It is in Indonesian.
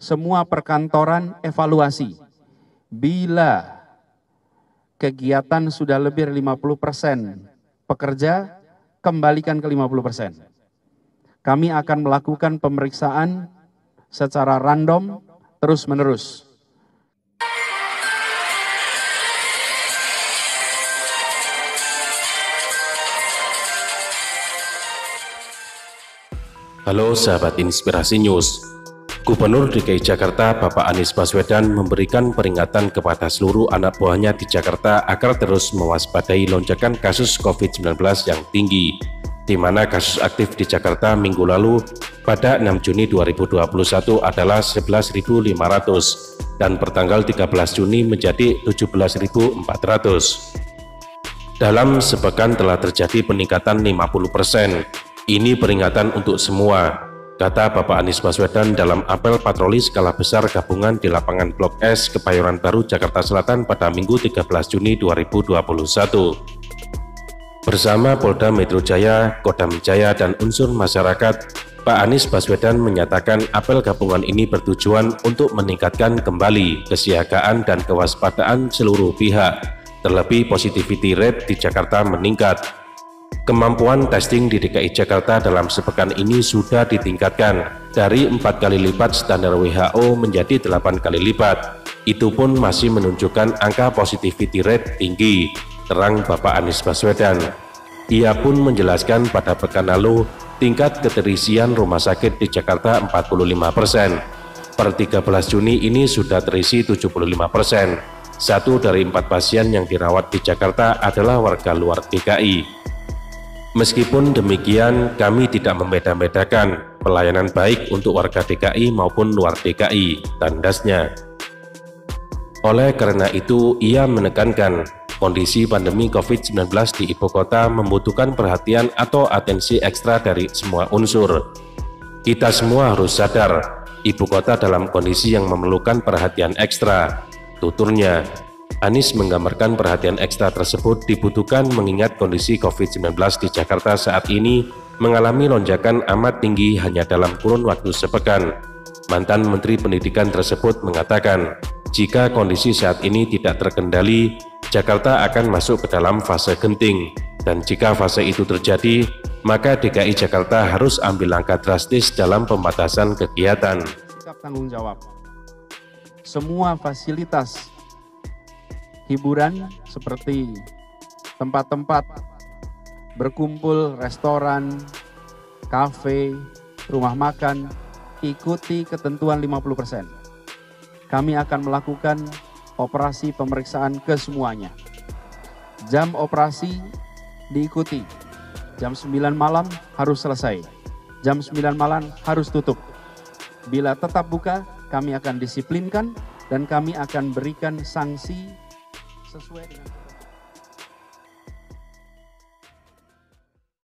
semua perkantoran evaluasi. Bila kegiatan sudah lebih dari 50% pekerja, kembalikan ke 50%. Kami akan melakukan pemeriksaan secara random terus-menerus. Halo sahabat Inspirasi News. Gubernur DKI Jakarta Bapak Anies Baswedan memberikan peringatan kepada seluruh anak buahnya di Jakarta agar terus mewaspadai lonjakan kasus COVID-19 yang tinggi, di mana kasus aktif di Jakarta minggu lalu pada 6 Juni 2021 adalah 11.500 dan pertanggal 13 Juni menjadi 17.400. Dalam sepekan telah terjadi peningkatan 50 persen. Ini peringatan untuk semua, kata Bapak Anies Baswedan dalam apel patroli skala besar gabungan di lapangan Blok S Kebayoran Baru Jakarta Selatan pada Minggu 13 Juni 2021. Bersama Polda Metro Jaya, Kodam Jaya, dan unsur masyarakat, Pak Anies Baswedan menyatakan apel gabungan ini bertujuan untuk meningkatkan kembali kesiagaan dan kewaspadaan seluruh pihak. Terlebih positivity rate di Jakarta meningkat Kemampuan testing di DKI Jakarta dalam sepekan ini sudah ditingkatkan dari empat kali lipat standar WHO menjadi delapan kali lipat. Itu pun masih menunjukkan angka positivity rate tinggi, terang Bapak Anies Baswedan. Ia pun menjelaskan pada pekan lalu tingkat keterisian rumah sakit di Jakarta 45 persen. Per 13 Juni ini sudah terisi 75 persen. Satu dari empat pasien yang dirawat di Jakarta adalah warga luar DKI. Meskipun demikian, kami tidak membeda-bedakan pelayanan baik untuk warga DKI maupun luar DKI, tandasnya. Oleh karena itu, ia menekankan kondisi pandemi COVID-19 di ibu kota membutuhkan perhatian atau atensi ekstra dari semua unsur. Kita semua harus sadar, ibu kota dalam kondisi yang memerlukan perhatian ekstra, tuturnya. Anies menggambarkan perhatian ekstra tersebut dibutuhkan mengingat kondisi COVID-19 di Jakarta saat ini mengalami lonjakan amat tinggi hanya dalam kurun waktu sepekan. Mantan Menteri Pendidikan tersebut mengatakan, jika kondisi saat ini tidak terkendali, Jakarta akan masuk ke dalam fase genting. Dan jika fase itu terjadi, maka DKI Jakarta harus ambil langkah drastis dalam pembatasan kegiatan. Tanggung jawab. Semua fasilitas hiburan seperti tempat-tempat berkumpul, restoran, kafe, rumah makan, ikuti ketentuan 50%. Kami akan melakukan operasi pemeriksaan ke semuanya. Jam operasi diikuti. Jam 9 malam harus selesai. Jam 9 malam harus tutup. Bila tetap buka, kami akan disiplinkan dan kami akan berikan sanksi so så.